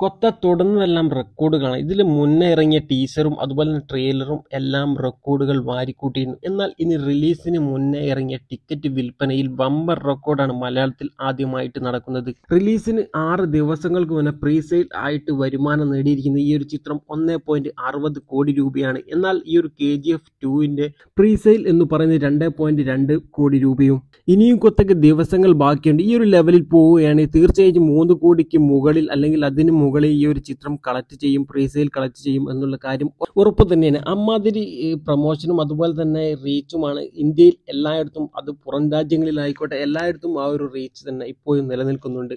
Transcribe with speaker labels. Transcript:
Speaker 1: കൊത്ത തൊടുന്നതെല്ലാം റെക്കോർഡുകളാണ് ഇതിൽ മുന്നേ ഇറങ്ങിയ ടീസറും അതുപോലെ തന്നെ ട്രെയിലറും എല്ലാം റെക്കോർഡുകൾ വാരിക്കൂട്ടിയിരുന്നു. എന്നാൽ ഇനി റിലീസിന് മുന്നേ ഇറങ്ങിയ ടിക്കറ്റ് വിൽപ്പനയിൽ ബമ്പർ റെക്കോർഡാണ് മലയാളത്തിൽ ആദ്യമായിട്ട് നടക്കുന്നത്. റിലീസിന് ആറ് ദിവസങ്ങൾക്ക് മുന്നേ പ്രീസെയിൽ ആയിട്ട് വരുമാനം നേടിയിരിക്കുന്ന ഈ ഒരു ചിത്രം ഒന്നേ പോയിന്റ് അറുപത് കോടി രൂപയാണ്. എന്നാൽ ഈ ഒരു കെ ജി എഫ് ടുവിന്റെ പ്രീസെയിൽ എന്ന് പറയുന്നത് രണ്ട് പോയിന്റ് രണ്ട് കോടി രൂപയും ഇനിയും കൊത്തൊക്കെ ദിവസങ്ങൾ ബാക്കിയുണ്ട്. ഈ ഒരു ലെവലിൽ പോവുകയാണെങ്കിൽ തീർച്ചയായും മൂന്ന് കോടിക്ക് മുകളിൽ അല്ലെങ്കിൽ അതിന് മുകളിൽ ഈ ഒരു ചിത്രം കളക്ട് ചെയ്യും പ്രീസെയിൽ കളക്ട് ചെയ്യും എന്നുള്ള കാര്യം ഉറപ്പ് തന്നെയാണ്. അമ്മാതിരി പ്രൊമോഷനും അതുപോലെ തന്നെ റീച്ചുമാണ് ഇന്ത്യയിൽ എല്ലായിടത്തും. അത് പുറം രാജ്യങ്ങളിലായിക്കോട്ടെ എല്ലായിടത്തും ആ ഒരു റീച്ച് തന്നെ ഇപ്പോഴും നിലനിൽക്കുന്നുണ്ട്.